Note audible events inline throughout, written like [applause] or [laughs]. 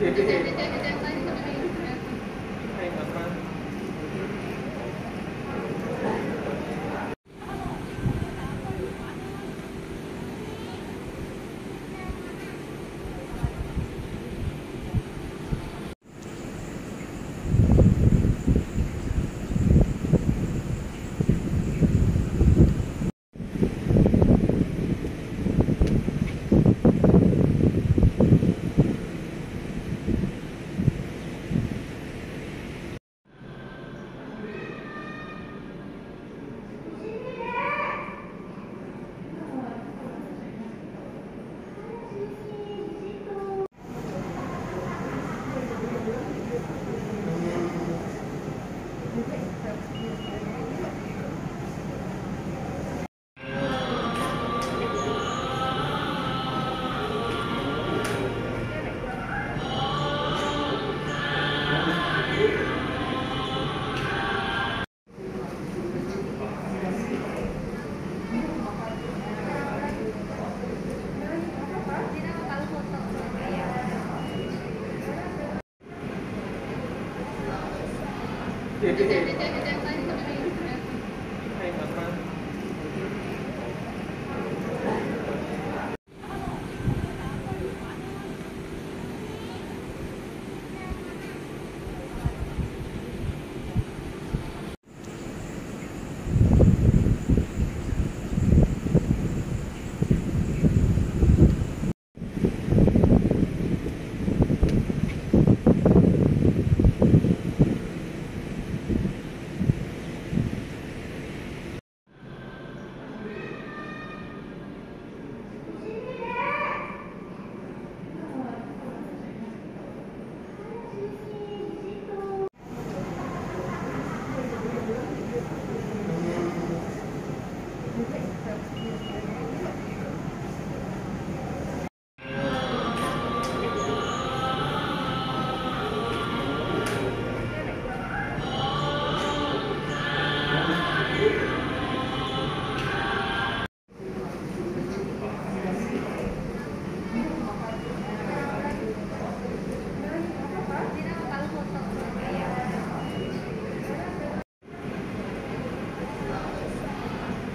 Yeah. [laughs] Evet.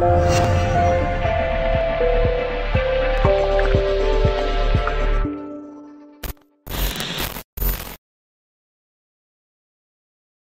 Thank you.